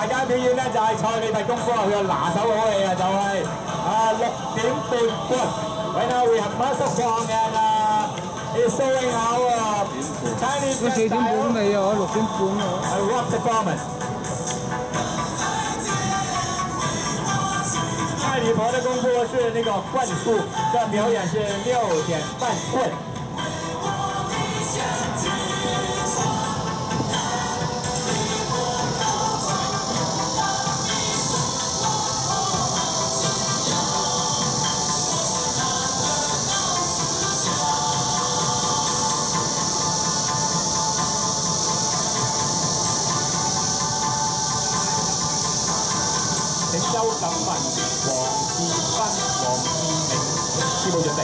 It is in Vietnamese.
大家表演咧就系蔡李特功夫佢嘅拿手好戏啊，就系啊六点半棍。Right now we have Master Fong and uh, he's showing our Chinese 四点半未啊，六点半啊。 a rock performance。太李婆的功夫是那个棍术，这表演是六点半棍。 你周錦文、黃志斌、黃志明，師傅準備。